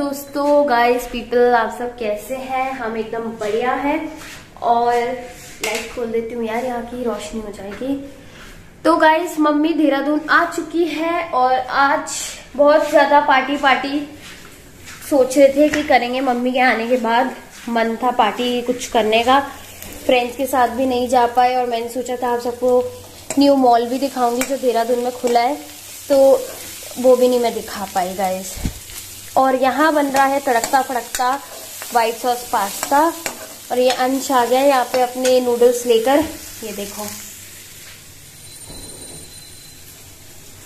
दोस्तों guys people आप सब कैसे हैं? हम एकदम बढ़िया हैं और लाइट खोल देती हूँ यार, यहाँ की रोशनी हो जाएगी। तो गाइस मम्मी देहरादून आ चुकी है और आज बहुत ज़्यादा पार्टी पार्टी सोच रहे थे कि करेंगे मम्मी के आने के बाद। मन था पार्टी कुछ करने का। फ्रेंड्स के साथ भी नहीं जा पाए और मैंने सोचा था आप सबको न्यू मॉल भी दिखाऊँगी जो देहरादून में खुला है। तो वो भी नहीं मैं दिखा पाई गाइस और यहाँ बन रहा है तड़कता फड़कता वाइट सॉस पास्ता और ये अंश आ गया, यहाँ पे अपने नूडल्स लेकर। ये देखो।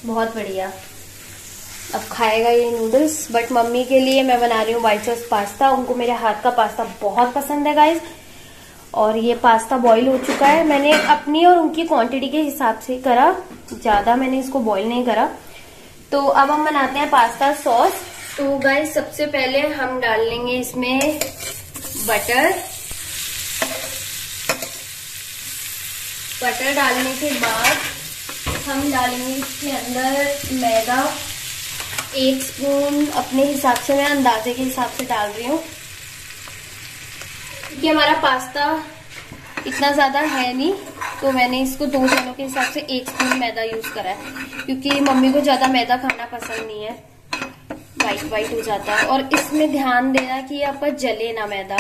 बहुत बढ़िया। अब खाएगा ये नूडल्स बट मम्मी के लिए मैं बना रही हूँ व्हाइट सॉस पास्ता उनको मेरे हाथ का पास्ता बहुत पसंद है गाइज़ और ये पास्ता बॉईल हो चुका है। मैंने अपनी और उनकी क्वांटिटी के हिसाब से करा। ज़्यादा मैंने इसको बॉईल नहीं करा। तो अब हम बनाते हैं पास्ता सॉस तो गाइस सबसे पहले हम डाल लेंगे इसमें बटर बटर डालने के बाद हम डालेंगे इसके अंदर मैदा। एक स्पून अपने हिसाब से, मैं अंदाजे के हिसाब से डाल रही हूँ। क्योंकि हमारा पास्ता इतना ज़्यादा है नहीं तो मैंने इसको दो जनों के हिसाब से एक स्पून मैदा यूज़ करा है। क्योंकि मम्मी को ज़्यादा मैदा खाना पसंद नहीं है। वाइट वाइट हो जाता है। और इसमें ध्यान देना कि आपका जले ना मैदा।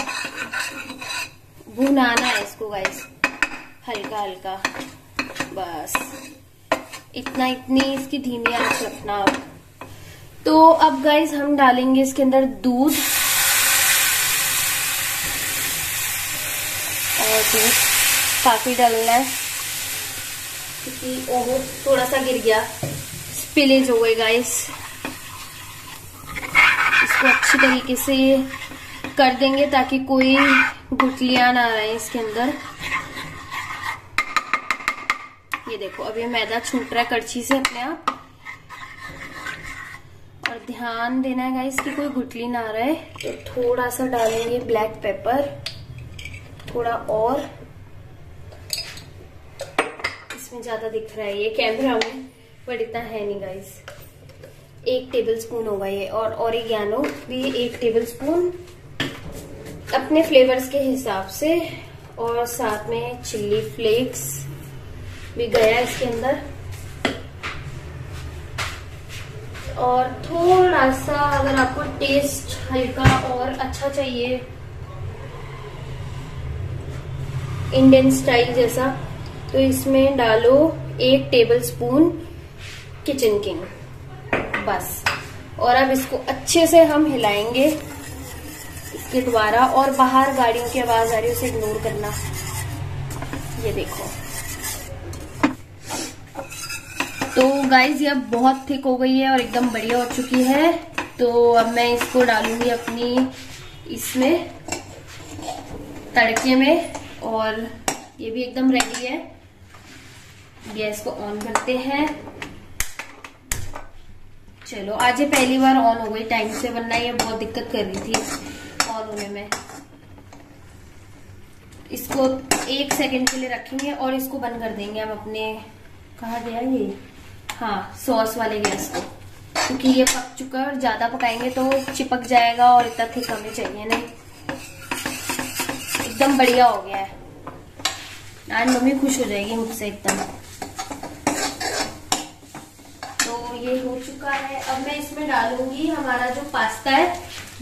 भुनाना है इसको गाइस हल्का हल्का। बस। इतना, इतनी इसकी धीमी आँच रखना अब। तो अब गाइस हम डालेंगे इसके अंदर दूध। और दूध काफ़ी डालना है। क्योंकि ओहो, थोड़ा सा गिर गया। स्पिलेज हो गई गाइस अच्छी तरीके से कर देंगे ताकि कोई गुटलियाँ ना रहे इसके अंदर। ये देखो, अब ये मैदा छूट रहा है कड़छी से अपने आप। और ध्यान देना है गाइस कि कोई गुटली ना रहे। तो थोड़ा सा डालेंगे ब्लैक पेपर थोड़ा और। इसमें ज़्यादा दिख रहा है, ये कैमरा में बट इतना है नहीं गाइस एक टेबल स्पून होगा ये और ओरिगैनो भी एक टेबल स्पून अपने फ्लेवर्स के हिसाब से, और साथ में चिल्ली फ्लेक्स भी गया इसके अंदर। और थोड़ा सा अगर आपको टेस्ट हल्का और अच्छा चाहिए इंडियन स्टाइल जैसा तो इसमें डालो एक टेबल स्पून किचन किंग बस। और अब इसको अच्छे से हम हिलाएँगे इसके द्वारा और बाहर गाड़ियों की आवाज़ आ रही है, उसे इग्नोर करना। ये देखो। तो गाइज़ ये अब बहुत थिक हो गई है और एकदम बढ़िया हो चुकी है। तो अब मैं इसको डालूँगी अपनी इसमें तड़के में और ये भी एकदम रेडी है। गैस को ऑन करते हैं। चलो आज ये पहली बार ऑन हो गई टाइम से वरना ये बहुत दिक्कत कर रही थी ऑन होने में। इसको एक सेकंड के लिए रखेंगे और इसको बंद कर देंगे हम अपने कहा गया ये? हाँ सॉस वाले गैस को। क्योंकि ये पक चुका है और ज़्यादा पकाएँगे तो चिपक जाएगा और इतना थिक हमें चाहिए नहीं एकदम बढ़िया हो गया है। आज मम्मी खुश हो जाएगी मुझसे एकदम तो ये हो चुका है। अब मैं इसमें डालूँगी हमारा जो पास्ता है,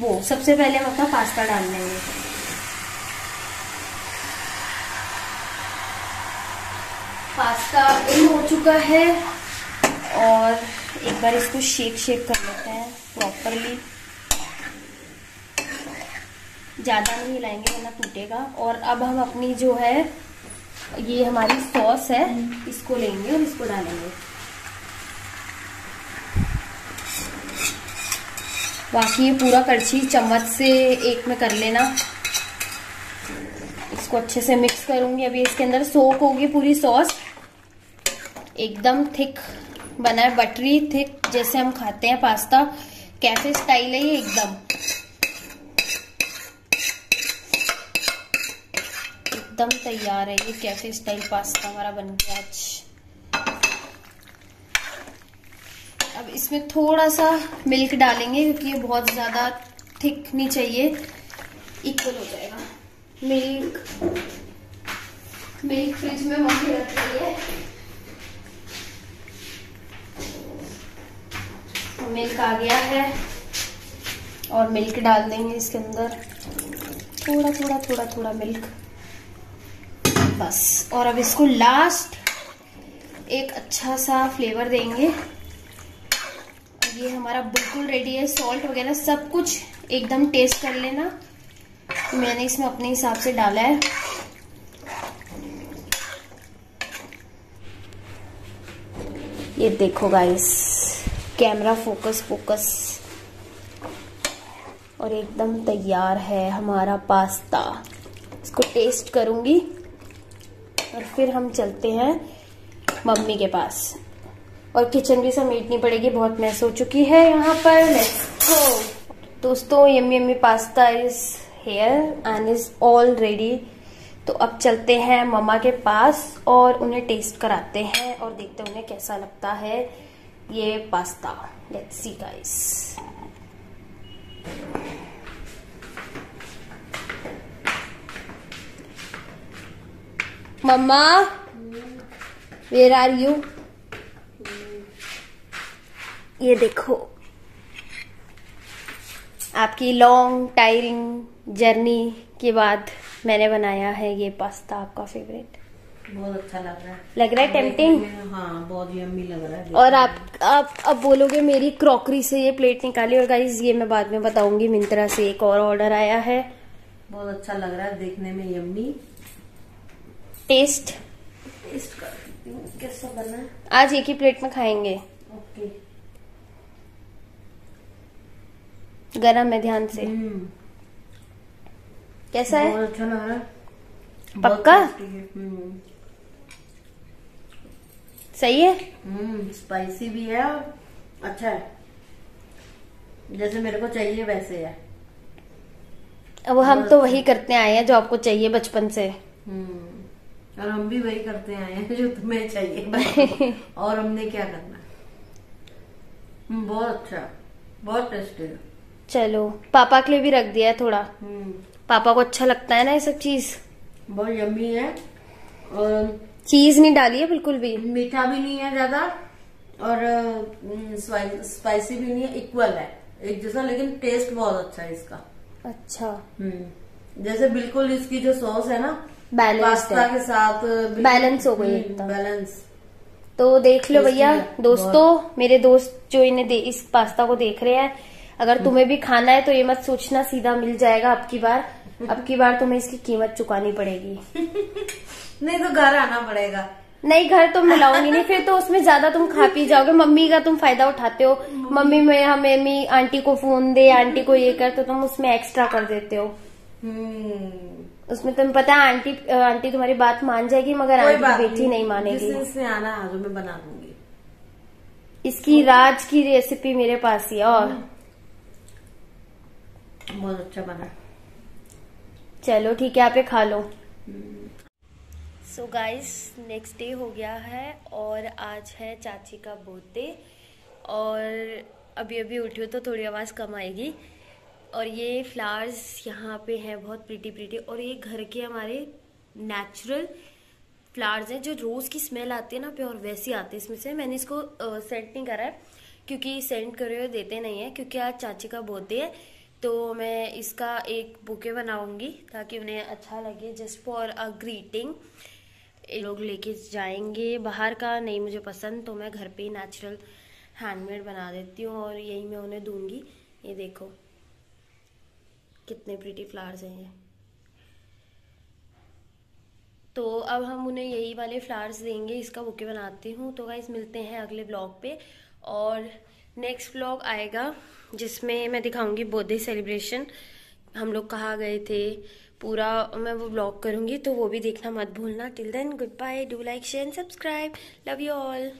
वो। सबसे पहले हम अपना पास्ता डाल लेंगे। पास्ता इन हो चुका है और एक बार इसको शेक शेक कर लेते हैं प्रॉपरली ज़्यादा नहीं हिलाएँगे, वरना टूटेगा। और अब हम अपनी जो है, ये हमारी सॉस है, इसको लेंगे और इसको डालेंगे। बाकी ये पूरा कड़छी चम्मच से एक में कर लेना। इसको अच्छे से मिक्स करूँगी। अभी इसके अंदर सोक होगी पूरी सॉस एकदम थिक बना है बटरी थिक जैसे हम खाते हैं पास्ता कैफ़े स्टाइल है ये एकदम। एकदम तैयार है ये कैफ़े स्टाइल पास्ता हमारा बन गया आज अब इसमें थोड़ा सा मिल्क डालेंगे क्योंकि ये बहुत ज़्यादा थिक नहीं चाहिए। इक्वल हो जाएगा। मिल्क मिल्क फ्रिज में मम्मी रख रही है। मिल्क आ गया है और मिल्क डाल देंगे इसके अंदर। थोड़ा थोड़ा थोड़ा थोड़ा मिल्क बस। और अब इसको लास्ट एक अच्छा सा फ्लेवर देंगे। ये हमारा बिल्कुल रेडी है सॉल्ट वगैरह सब कुछ एकदम टेस्ट कर लेना। मैंने इसमें अपने हिसाब से डाला है। ये देखो गाइस कैमरा फोकस फोकस और एकदम तैयार है हमारा पास्ता इसको टेस्ट करूँगी। और फिर हम चलते हैं मम्मी के पास। और किचन भी समेटनी पड़ेगी, बहुत मैस हो चुकी है यहाँ पर। दोस्तों yummy yummy pasta is here and is all ready तो अब चलते हैं मम्मा के पास और उन्हें टेस्ट कराते हैं और देखते हैं उन्हें कैसा लगता है ये pasta let's see guys mama where are you ये देखो। आपकी लॉन्ग टायरिंग जर्नी के बाद मैंने बनाया है ये पास्ता आपका फेवरेट बहुत अच्छा लग रहा है। लग रहा है टेम्पटिंग हाँ बहुत यम्मी लग रहा है। और आप आप अब बोलोगे मेरी क्रॉकरी से ये प्लेट निकाली और गाइज़ ये मैं बाद में बताऊँगी मिंत्रा से एक और ऑर्डर आया है। बहुत अच्छा लग रहा है देखने में यम्मी टेस्ट टेस्ट कर कैसा बना आज एक ही प्लेट में खाएँगे। ओके गरम है ध्यान से। हम्म, कैसा है? बहुत अच्छा लग रहा है। पक्का? है। हम्म, सही है? हम्म स्पाइसी भी है और अच्छा है। जैसे मेरे को चाहिए वैसे है। अब हम तो वही करते आए हैं जो आपको चाहिए बचपन से। हम्म। और हम भी वही करते आए हैं जो तुम्हें चाहिए। और हमने क्या करना हम्म, बहुत अच्छा। बहुत टेस्टी है। चलो पापा के लिए भी रख दिया है थोड़ा। हम्म। पापा को अच्छा लगता है ना ये सब चीज़? बहुत यम्मी है। और चीज़ नहीं डाली है बिल्कुल भी? मीठा भी नहीं है ज़्यादा और स्पाइसी भी नहीं है इक्वल है। एक जैसा लेकिन टेस्ट बहुत अच्छा है इसका। अच्छा। हम्म। जैसे बिल्कुल इसकी जो सॉस है ना बैलेंस पास्ता के साथ बैलेंस हो गई हम्म, बैलेंस तो देख लो भैया दोस्तों मेरे दोस्त जो इन्हें इस पास्ता को देख रहे हैं अगर तुम्हें भी खाना है तो ये मत सोचना सीधा मिल जाएगा अब की बार। अब की बार तुम्हें इसकी कीमत चुकानी पड़ेगी। नहीं तो घर आना पड़ेगा। नहीं घर तो मिलाऊँगी नहीं फिर तो उसमें ज़्यादा तुम खा पी जाओगे। मम्मी का तुम फ़ायदा उठाते हो। मम्मी में हमें मम्मी आंटी को फ़ोन दे आंटी को ये कर तो तुम उसमें एक्स्ट्रा कर देते हो। हम्म। उसमें तुम्हें पता है आंटी आंटी तुम्हारी बात मान जाएगी मगर आंटी बेटी नहीं। मानेगी। से आना आज मैं बना दूँगी इसकी राज की रेसिपी मेरे पास ही और? बहुत अच्छा बना। चलो ठीक है आप ये खा लो। सो गाइस नेक्स्ट डे हो गया है और आज है चाची का बर्थडे और अभी अभी उठी हो तो थोड़ी आवाज़ कम आएगी। और ये फ्लावर्स यहाँ पे हैं बहुत प्रीटी प्रीटी और ये घर के हमारे नेचुरल फ्लावर्स हैं जो रोज़ की स्मेल आती है ना प्योर वैसी आती है इसमें से। मैंने इसको सेंट नहीं करा है क्योंकि सेंड करे हुए देते नहीं है क्योंकि आज चाची का बर्थडे है। तो मैं इसका एक बुके बनाऊँगी ताकि उन्हें अच्छा लगे जस्ट फॉर अ ग्रीटिंग ये लोग लेके जाएँगे। बाहर का नहीं मुझे पसंद तो मैं घर पे ही नेचुरल हैंडमेड बना देती हूँ और यही मैं उन्हें दूँगी। ये देखो, कितने प्रीटी फ्लावर्स हैं ये। तो अब हम उन्हें यही वाले फ्लावर्स देंगे, इसका बुके बनाती हूँ। तो गाइस मिलते हैं अगले ब्लॉग पे और नेक्स्ट व्लॉग आएगा, जिसमें मैं दिखाऊँगी बर्थडे सेलिब्रेशन हम लोग कहाँ गए थे, पूरा मैं वो ब्लॉग करूँगी तो वो भी देखना मत भूलना। Till then goodbye do like share and subscribe love you all